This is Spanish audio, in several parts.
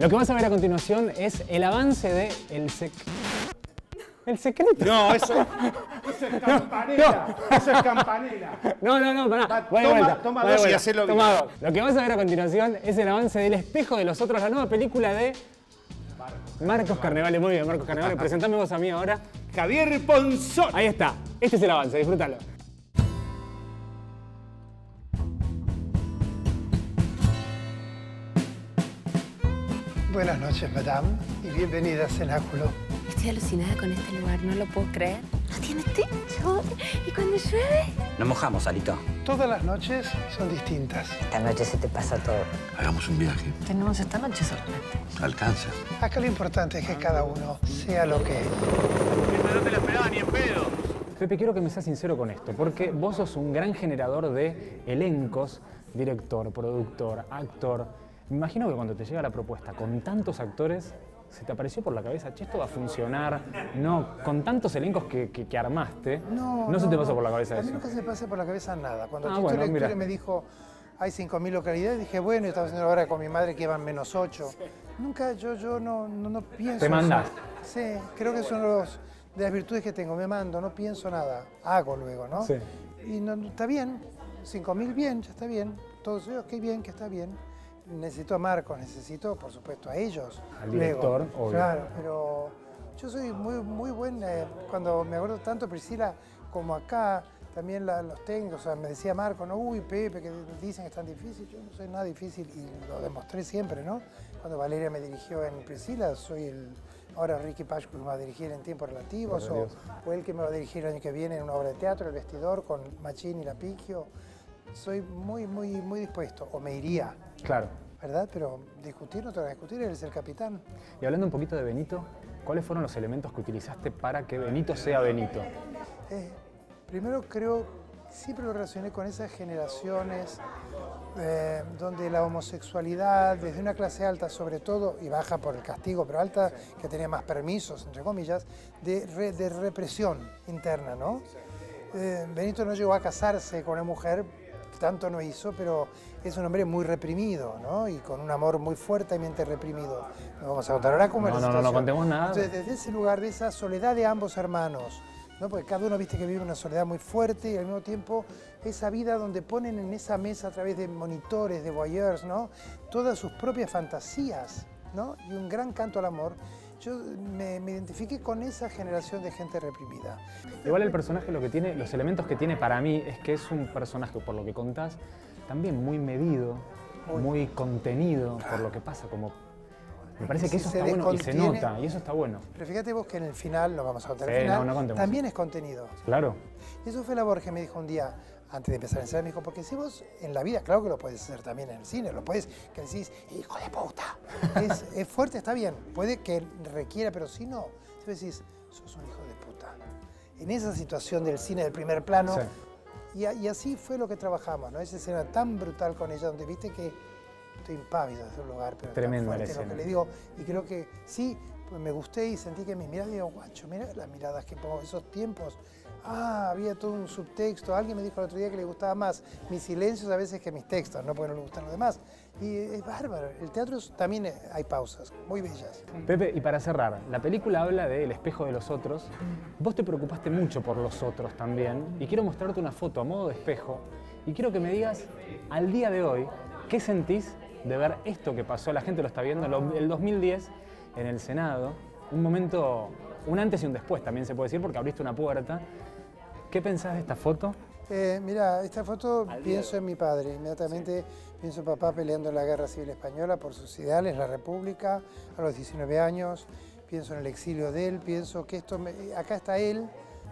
Lo que vas a ver a continuación es el avance de El Sec... El secreto. No, eso, eso es campanela. Eso es campanela. No, no, no, pará. Va, toma- vuelta, toma dos y hacelo Toma bien. dos. Lo que vas a ver a continuación es el avance del espejo de los otros, la nueva película de Marcos Carnevale. Muy bien, Marcos Carnevale. Presentame vos a mí ahora. Javier Ponzón. Ahí está. Este es el avance, disfrútalo. Buenas noches, madame, y bienvenida a Cenáculo. Estoy alucinada con este lugar, no lo puedo creer. No tiene techo. ¿Y cuando llueve? Nos mojamos, Alito. Todas las noches son distintas. Esta noche se te pasa todo. Hagamos un viaje. Tenemos esta noche solamente. Alcanza. Acá lo importante es que cada uno sea lo que es. Pepe, quiero que me seas sincero con esto, porque vos sos un gran generador de elencos, director, productor, actor. Me imagino que cuando te llega la propuesta con tantos actores, se te apareció por la cabeza, che, esto va a funcionar. No, con tantos elencos que, que- que armaste, no, se te pasó por la cabeza A mí eso. nunca se me pasa por la cabeza nada. Cuando Ah, bueno, Lecture me dijo, hay 5.000 localidades, dije, bueno, yo estaba haciendo ahora con mi madre que iban menos 8. Nunca, yo, yo no, no, no pienso. Te mandás. Sí, creo que son los, de las virtudes que tengo. Me mando, no pienso nada. Hago luego, ¿no? Sí. Y no, no- está bien, 5.000 bien, ya está bien. Todos ellos, qué bien, que está bien. Necesito a Marcos, necesito, por supuesto, a ellos. Al luego. director, obvio. Claro, pero yo soy muy, muy buen, eh, cuando me acuerdo tanto Priscila como acá, también la- los técnicos, o sea, me decía Marco, no, uy, Pepe, que dicen que es tan difícil, yo no soy nada difícil y lo demostré siempre, ¿no? Cuando Valeria me dirigió en Priscila, soy el, ahora Ricky Pashku me va a dirigir en Tiempos Relativos, o, o él que me va a dirigir el año que viene en una obra de teatro, El Vestidor, con Machín y Lapicchio. Soy muy, muy, muy dispuesto, o me iría, Claro. ¿verdad? Pero discutir no te voy a discutir, él es el capitán. Y hablando un poquito de Benito, ¿cuáles fueron los elementos que utilizaste para que Benito sea Benito? Eh, primero creo, siempre lo relacioné con esas generaciones eh, donde la homosexualidad, desde una clase alta sobre todo, y baja por el castigo, pero alta, que tenía más permisos, entre comillas, de, re- de represión interna, ¿no? Eh, Benito no llegó a casarse con una mujer, tanto no hizo, pero es un hombre muy reprimido, ¿no? Y con un amor muy fuertemente reprimido. No vamos a contar ahora cómo es No, la no, no, no contemos nada. Entonces, desde ese lugar, de esa soledad de ambos hermanos, ¿no? porque cada uno viste que vive una soledad muy fuerte y al mismo tiempo esa vida donde ponen en esa mesa a través de monitores, de voyeurs, ¿no? todas sus propias fantasías ¿no? y un gran canto al amor. Yo me, me identifiqué con esa generación de gente reprimida. Igual el personaje lo que tiene, los elementos que tiene para mí es que es un personaje, por lo que contás, también muy medido, muy contenido por lo que pasa, como me parece que eso está bueno y se nota, y eso está bueno. Pero fíjate vos que en el final, no vamos a contar Sí, el final, no, no contemos. también es contenido. Claro. Y eso fue la Borges que me dijo un día, antes de empezar a enseñar, me dijo, porque si vos en la vida, claro que lo puedes hacer también en el cine, lo puedes, que decís, hijo de puta, es, es fuerte, está bien, puede que requiera, pero si no, vos decís, sos un hijo de puta. En esa situación del cine del primer plano, Sí. y, a- y así fue lo que trabajamos, ¿no? Esa escena tan brutal con ella, donde viste que estoy impávido de ese lugar, pero tan Tremenda la fuerte lo que le digo, y creo que sí, pues me gusté y sentí que mis miradas, digo, guacho, mira las miradas que pongo, esos tiempos. Ah, había todo un subtexto. Alguien me dijo el otro día que le gustaba más mis silencios a veces que mis textos, no porque no le gustan los demás. Y es bárbaro. El teatro también eh, hay pausas, muy bellas. Pepe, y para cerrar, la película habla del espejo de los otros. Vos te preocupaste mucho por los otros también, y quiero mostrarte una foto a modo de espejo, y quiero que me digas, al día de hoy, ¿qué sentís de ver esto que pasó? La gente lo está viendo, el 2010, en el Senado, un momento, un antes y un después también se puede decir, porque abriste una puerta. ¿Qué pensás de esta foto? Eh, mira, esta foto pienso en mi padre. Inmediatamente pienso en papá peleando en la Guerra Civil Española por sus ideales, la República, a los 19 años. Pienso en el exilio de él, pienso que esto, me- eh, acá está él,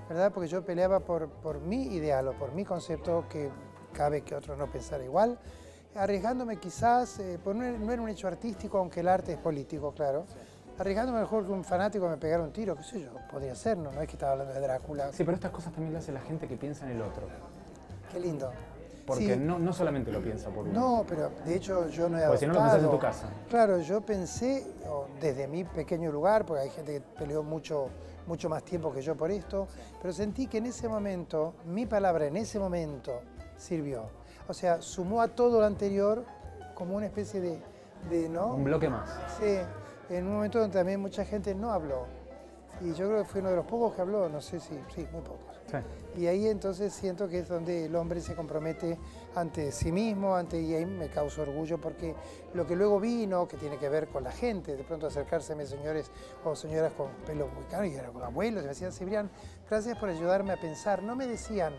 ¿verdad? Porque yo peleaba por, por mi ideal o por mi concepto, que cabe que otro no pensara igual, arriesgándome quizás, eh, por no, no era un hecho artístico, aunque el arte es político, claro. Arriesgándome mejor que un fanático me pegara un tiro, qué sé yo, podría ser, no, no es que estaba hablando de Drácula. Sí, pero estas cosas también las hace la gente que piensa en el otro. Qué lindo. Porque Sí. no, no solamente lo piensa por uno. No, pero de hecho yo no he Porque si no lo adoptado. pensás en tu casa. Claro, yo pensé, desde mi pequeño lugar, porque hay gente que peleó mucho, mucho más tiempo que yo por esto, pero sentí que en ese momento, mi palabra en ese momento sirvió. O sea, sumó a todo lo anterior como una especie de de, ¿no? Un bloque más. Sí, en un momento donde también mucha gente no habló. Y yo creo que fue uno de los pocos que habló, no sé si, sí, muy pocos. Sí. Y ahí entonces siento que es donde el hombre se compromete ante sí mismo, ante y ahí me causa orgullo porque lo que luego vino, que tiene que ver con la gente, de pronto acercárseme señores o señoras con pelo muy caro y eran con abuelos, y me decían, Cibrián, gracias por ayudarme a pensar. No me decían,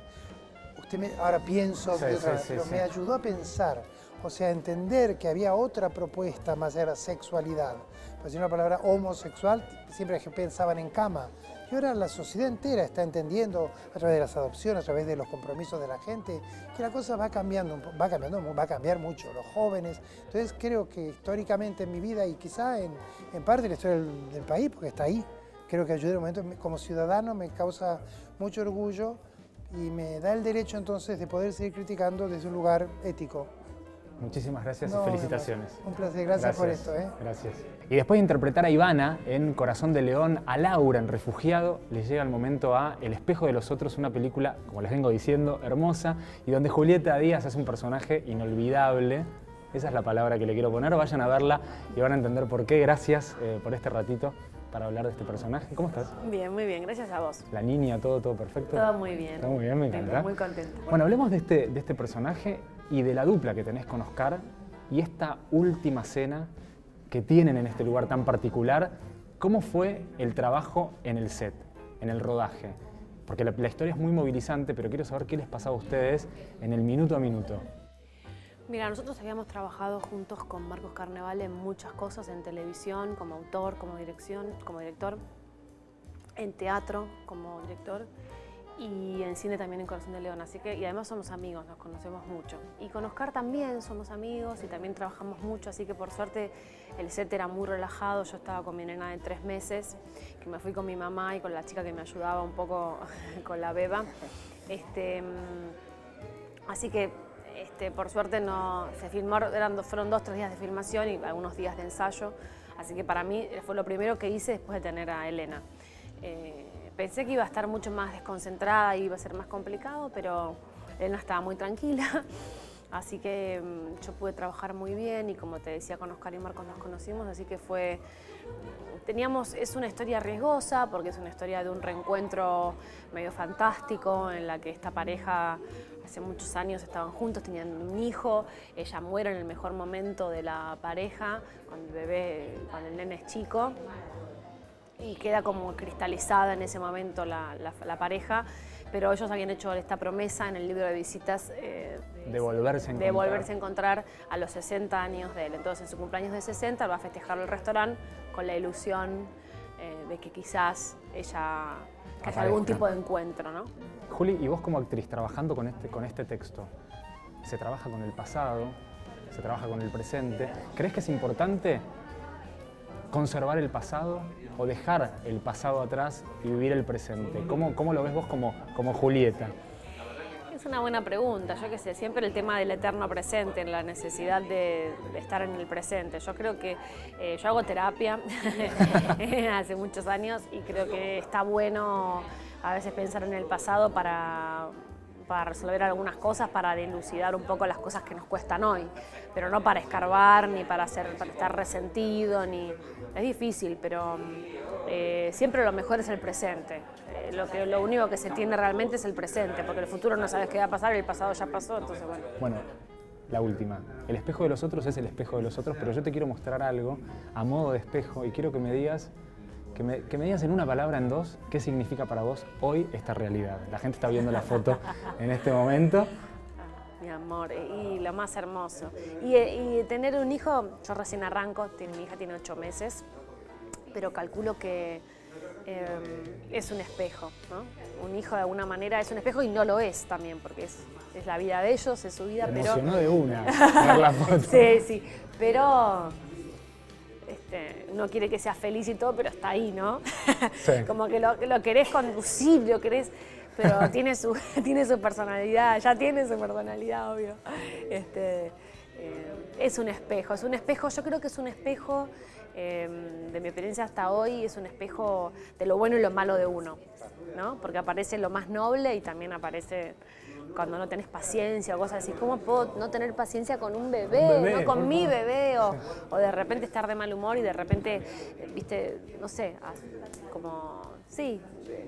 usted me, ahora pienso, Sí, de otra sí, vez", sí, pero me ayudó a pensar, o sea, a entender que había otra propuesta más allá de la sexualidad. Pues una palabra homosexual, siempre que pensaban en cama. Y ahora la sociedad entera está entendiendo a través de las adopciones, a través de los compromisos de la gente, que la cosa va cambiando, va cambiando, va a cambiar mucho, los jóvenes. Entonces creo que históricamente en mi vida y quizá en, en parte la historia del, del país, porque está ahí, creo que ayudé en un momento, me- como ciudadano me causa mucho orgullo y me da el derecho entonces de poder seguir criticando desde un lugar ético. Muchísimas gracias No, y felicitaciones. Un placer, gracias, por esto. ¿eh? Gracias. Y después de interpretar a Ivana en Corazón de León, a Laura en Refugiado, le llega el momento a El espejo de los otros, una película, como les vengo diciendo, hermosa, y donde Julieta Díaz hace un personaje inolvidable. Esa es la palabra que le quiero poner. Vayan a verla y van a entender por qué. Gracias eh, por este ratito para hablar de este personaje. ¿Cómo estás? Bien, muy bien, gracias a vos. La niña, todo, todo perfecto. Todo muy bien. Todo muy bien, me encanta. Muy contenta. Bueno, hablemos de este, de este personaje y de la dupla que tenés con Oscar y esta última cena que tienen en este lugar tan particular. ¿Cómo fue el trabajo en el set, en el rodaje? Porque la, la historia es muy movilizante, pero quiero saber qué les pasaba a ustedes en el minuto a minuto. Mira, nosotros habíamos trabajado juntos con Marcos Carneval en muchas cosas, en televisión, como autor, como dirección, como director, en teatro, como director, y en cine también en Corazón de León. Así que, y además somos amigos, nos conocemos mucho. Y con Oscar también somos amigos y también trabajamos mucho, así que por suerte el set era muy relajado. Yo estaba con mi nena de tres meses, que me fui con mi mamá y con la chica que me ayudaba un poco con la beba. Este, mm, así que este, por suerte no se filmó, eran, fueron dos, tres días de filmación y algunos días de ensayo. Así que para mí fue lo primero que hice después de tener a Elena. Eh, pensé que iba a estar mucho más desconcentrada y iba a ser más complicado, pero Elena estaba muy tranquila. Así que mm, yo pude trabajar muy bien y como te decía con Oscar y Marcos nos conocimos, así que fue teníamos, es una historia riesgosa porque es una historia de un reencuentro medio fantástico en la que esta pareja hace muchos años estaban juntos, tenían un hijo, ella muere en el mejor momento de la pareja, cuando el bebé, cuando el nene es chico y queda como cristalizada en ese momento la, la- la pareja, pero ellos habían hecho esta promesa en el libro de visitas eh, De volverse a de encontrar. volverse a encontrar a los 60 años de él. Entonces, en su cumpleaños de 60 va a festejar el restaurante con la ilusión eh, de que quizás ella que haya algún tipo de encuentro, ¿no? Juli, y vos como actriz trabajando con este, con este texto, se trabaja con el pasado, se trabaja con el presente. ¿Crees que es importante conservar el pasado o dejar el pasado atrás y vivir el presente? ¿Cómo, cómo lo ves vos como, como Julieta? Es una buena pregunta. Yo qué sé, siempre el tema del eterno presente, la necesidad de, estar en el presente. Yo creo que eh, yo hago terapia hace muchos años y creo que está bueno a veces pensar en el pasado para, para resolver algunas cosas, para dilucidar un poco las cosas que nos cuestan hoy, pero no para escarbar ni para, hacer, estar resentido, ni es difícil, pero eh, siempre lo mejor es el presente. Eh, lo, único que se tiene realmente es el presente, porque el futuro no sabes qué va a pasar, el pasado ya pasó, entonces bueno. Bueno, la última. El espejo de los otros es el espejo de los otros, pero yo te quiero mostrar algo a modo de espejo y quiero que me digas, que me, que me digas en una palabra, en dos, qué significa para vos hoy esta realidad. La gente está viendo la foto en este momento. Mi amor, y lo más hermoso. Y, y tener un hijo, yo recién arranco, tiene- mi hija tiene ocho meses, pero calculo que eh, es un espejo, ¿no? Un hijo de alguna manera es un espejo y no lo es también, porque es, es la vida de ellos, es su vida, Me pero... de una ver la foto. Sí, sí, pero este, no quiere que sea feliz y todo, pero está ahí, ¿no? Sí. Como que lo, lo querés conducir, lo querés, pero tiene su, tiene su personalidad, ya tiene su personalidad, obvio. Este, eh, es un espejo, es un espejo, yo creo que es un espejo, eh, de mi experiencia hasta hoy, es un espejo de lo bueno y lo malo de uno, ¿no? Porque aparece lo más noble y también aparece cuando no tenés paciencia o cosas así. ¿Cómo puedo no tener paciencia con un bebé, Un bebé, no con mi favor. bebé? O, o de repente estar de mal humor y de repente, viste, no sé, como, sí,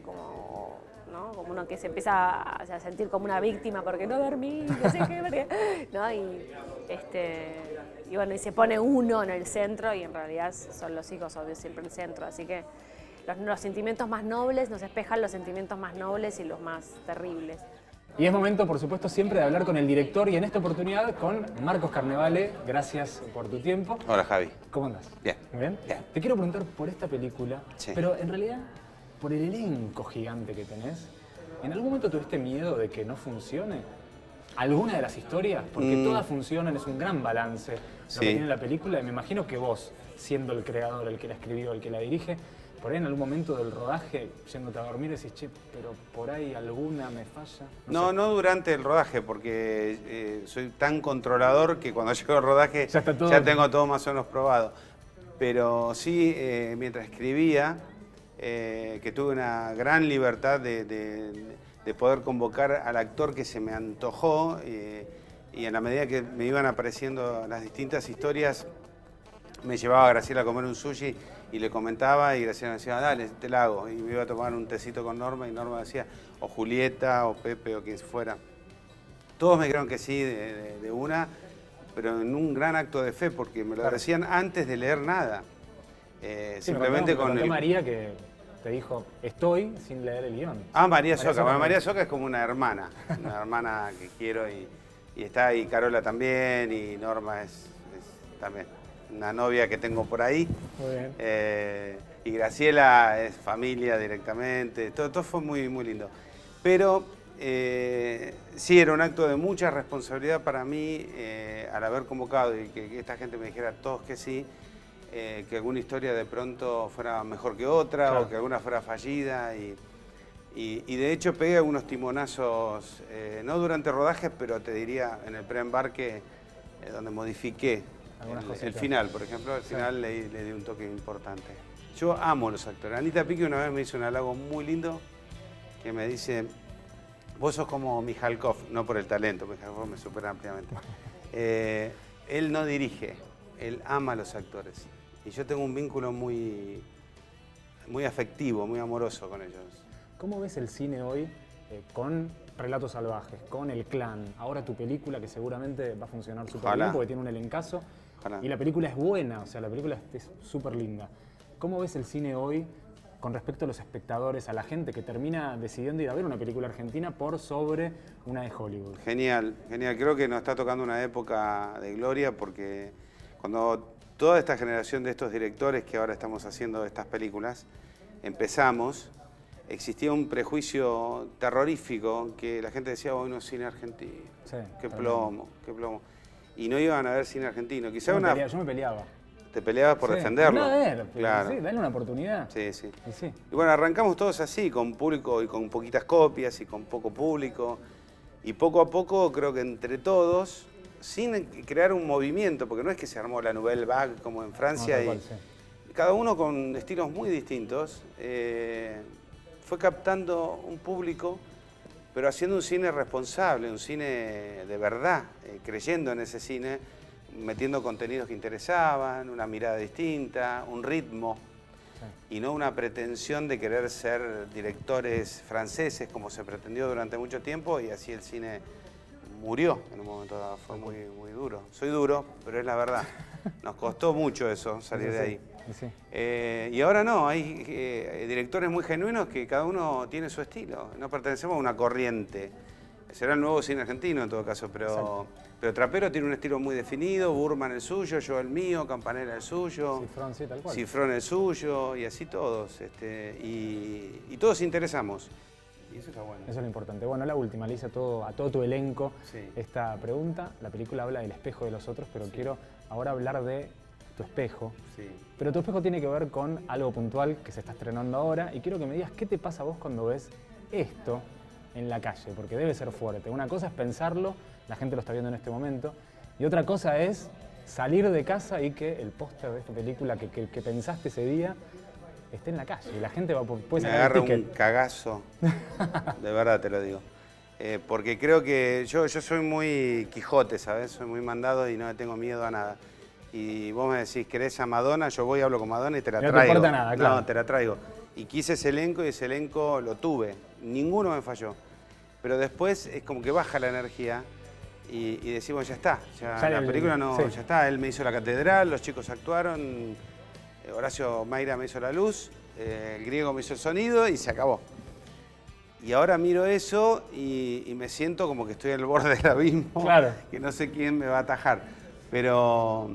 como, ¿no? Como uno que se empieza a, a sentir como una víctima porque no dormí, no sé qué, porque- ¿no? Y, este, y bueno, y se pone uno en el centro y en realidad son los hijos, obvio, siempre el centro. Así que los, los sentimientos más nobles nos espejan los sentimientos más nobles y los más terribles. Y es momento, por supuesto, siempre de hablar con el director y en esta oportunidad con Marcos Carnevale. Gracias por tu tiempo. Hola Javi. ¿Cómo andas? Bien. ¿Muy bien? Bien. Te quiero preguntar por esta película, Sí. pero en realidad por el elenco gigante que tenés. ¿En algún momento tuviste miedo de que no funcione? ¿Alguna de las historias? Porque Mm. todas funcionan, es un gran balance lo Sí. que tiene la película y me imagino que vos, siendo el creador, el que la escribió, el que la dirige, por ahí en algún momento del rodaje, yéndote a dormir, decís, che, pero por ahí alguna me falla. No, no durante el rodaje, porque eh, soy tan controlador que cuando llego al rodaje Ya tengo todo más o menos probado. Pero sí, eh, mientras escribía, eh, que tuve una gran libertad de, de- de poder convocar al actor que se me antojó eh, y en la medida que me iban apareciendo las distintas historias, me llevaba a Graciela a comer un sushi y le comentaba y Graciela me decía, dale, te la hago. Y me iba a tomar un tecito con Norma y Norma decía, o Julieta, o Pepe, o quien fuera. Todos me dijeron que sí de, de- de una, pero en un gran acto de fe, porque me lo Claro. decían antes de leer nada. Eh, Sí, simplemente con el... María que te dijo, estoy sin leer el guion. Ah, María María Soca. Soca Bueno, María. Soca es como una hermana, una hermana que quiero y, y está ahí Carola también y Norma es, es también una novia que tengo por ahí. Muy bien. Eh, y Graciela es familia directamente, todo, todo fue muy, muy lindo. Pero eh, sí, era un acto de mucha responsabilidad para mí eh, al haber convocado y que, que esta gente me dijera todos que sí, eh, que alguna historia de pronto fuera mejor que otra Claro. o que alguna fuera fallida. Y, y- y de hecho pegué algunos timonazos, no durante rodajes, pero te diría en el preembarque, donde modifiqué Algunas el, el final, por ejemplo, al final le, le di un toque importante. Yo amo a los actores. Anita Pique una vez me hizo un halago muy lindo que me dice, vos sos como Mijalkov, no por el talento, Mijalkov me supera ampliamente. Eh, él no dirige, él ama a los actores. Y yo tengo un vínculo muy, muy afectivo, muy amoroso con ellos. ¿Cómo ves el cine hoy eh, con Relatos Salvajes, con El Clan? Ahora tu película que seguramente va a funcionar súper bien porque tiene un elencazo. Ojalá. Y la película es buena, o sea, la película es súper linda. ¿Cómo ves el cine hoy con respecto a los espectadores, a la gente que termina decidiendo ir a ver una película argentina por sobre una de Hollywood? Genial, genial. Creo que nos está tocando una época de gloria porque cuando toda esta generación de estos directores que ahora estamos haciendo estas películas empezamos, existía un prejuicio terrorífico que la gente decía, hoy no es cine argentino. Sí, qué plomo, qué plomo. Y no iban a ver cine argentino. Quizá Yo me, una... yo me peleaba. Te peleabas por Sí, defenderlo. a ver, claro. sí, dale una oportunidad. Sí, sí. Y sí. Y bueno, arrancamos todos así, con público y con poquitas copias y con poco público. Y poco a poco creo que entre todos, sin crear un movimiento, porque no es que se armó la Nouvelle Vague como en No, Francia, tal y cual, sí. cada uno con estilos muy distintos, eh, fue captando un público, pero haciendo un cine responsable, un cine de verdad, eh, creyendo en ese cine, metiendo contenidos que interesaban, una mirada distinta, un ritmo y no una pretensión de querer ser directores franceses como se pretendió durante mucho tiempo y así el cine murió en un momento dado, fue muy, muy duro. Soy duro, pero es la verdad. Nos costó mucho eso, salir de ahí. Sí. Eh, y ahora no, hay eh, directores muy genuinos que cada uno tiene su estilo. No pertenecemos a una corriente. Será el nuevo cine argentino en todo caso, pero, pero Trapero tiene un estilo muy definido, Burman el suyo, yo el mío, Campanera el suyo. Cifrón, sí, tal cual. Cifrón el suyo y así todos. este, y, y todos interesamos. Y eso está bueno. Eso es lo importante. Bueno, la última, le hice a todo, a todo tu elenco Sí. esta pregunta. La película habla del espejo de los otros, pero quiero ahora hablar de tu espejo. Sí. Pero tu espejo tiene que ver con algo puntual que se está estrenando ahora y quiero que me digas qué te pasa a vos cuando ves esto en la calle, porque debe ser fuerte. Una cosa es pensarlo, la gente lo está viendo en este momento, y otra cosa es salir de casa y que el póster de esta película que, que- que pensaste ese día esté en la calle y la gente va puede Me agarra un cagazo. De verdad te lo digo. Eh, porque creo que yo, yo soy muy Quijote, ¿sabes? Soy muy mandado y no tengo miedo a nada. Y vos me decís, ¿querés a Madonna? Yo voy, hablo con Madonna y te la No traigo. importa nada, claro. No, te la traigo. Y quise ese elenco y ese elenco lo tuve. Ninguno me falló. Pero después es como que baja la energía y, y decimos, ya está. Ya, Sale la el- película no, sí. ya está. Él me hizo la catedral, los chicos actuaron, Horacio Mayra me hizo la luz, eh, el griego me hizo el sonido y se acabó. Y ahora miro eso y, y me siento como que estoy al borde del abismo, Claro. que no sé quién me va a atajar. Pero,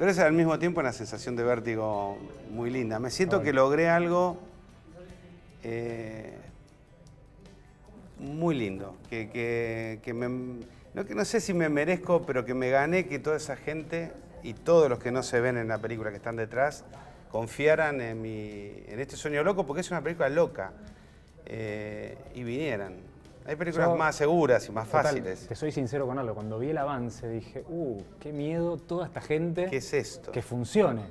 pero es al mismo tiempo una sensación de vértigo muy linda. Me siento que logré algo eh, muy lindo, que, que- que me, no, que no sé si me merezco, pero que me gané que toda esa gente y todos los que no se ven en la película que están detrás confiaran en, mi, en este sueño loco, porque es una película loca, eh, y vinieran. Hay películas Yo- más seguras y más Total, fáciles. te soy sincero con algo. Cuando vi el avance dije, uh, qué miedo toda esta gente. ¿Qué es esto? Que funcione.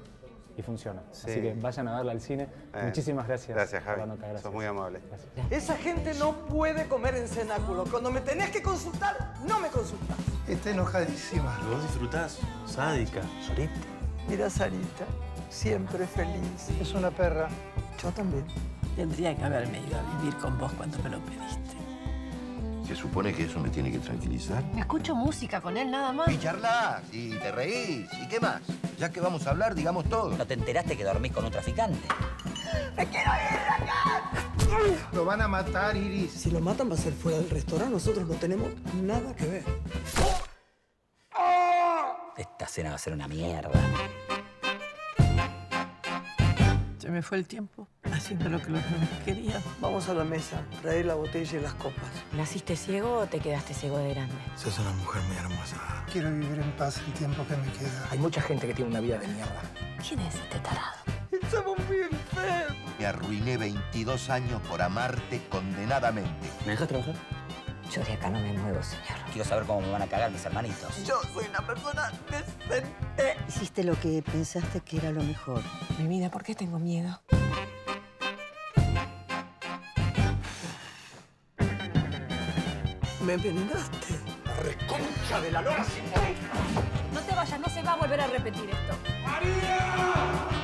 Y funciona. Sí. Así que vayan a verla al cine. Eh, Muchísimas gracias. Gracias, Javi. nota, gracias. Sos muy amable. Esa gente no puede comer en cenáculo. Cuando me tenés que consultar, no me consultas. Está enojadísima. Vos disfrutás, sádica, sorete. Mira, Sarita, siempre feliz. Es una perra. Yo también. Tendría que haberme ido a vivir con vos cuando me lo pediste. Se supone que eso me tiene que tranquilizar. Escucho música con él nada más. Y charlas, y te reís, ¿y qué más? Ya que vamos a hablar, digamos todo. ¿No te enteraste que dormís con un traficante? Lo van a matar, Iris. Si lo matan va a ser fuera del restaurante. Nosotros no tenemos nada que ver. Esta cena va a ser una mierda. Se me fue el tiempo haciendo lo que los nenes querían. Vamos a la mesa, traer la botella y las copas. ¿Naciste ciego o te quedaste ciego de grande? Sos una mujer muy hermosa. Quiero vivir en paz el tiempo que me queda. Hay mucha gente que tiene una vida de mierda. ¿Quién es este tarado? Estamos muy enfermos. Me arruiné 22 años por amarte condenadamente. ¿Me dejas trabajar? Yo de acá no me muevo, señor. Quiero saber cómo me van a cagar mis hermanitos. Yo soy una persona decente. Hiciste lo que pensaste que era lo mejor. Mi vida, ¿por qué tengo miedo? Me envenenaste. ¡Reconcha de la lora sin No te vayas, no se va a volver a repetir esto. ¡María!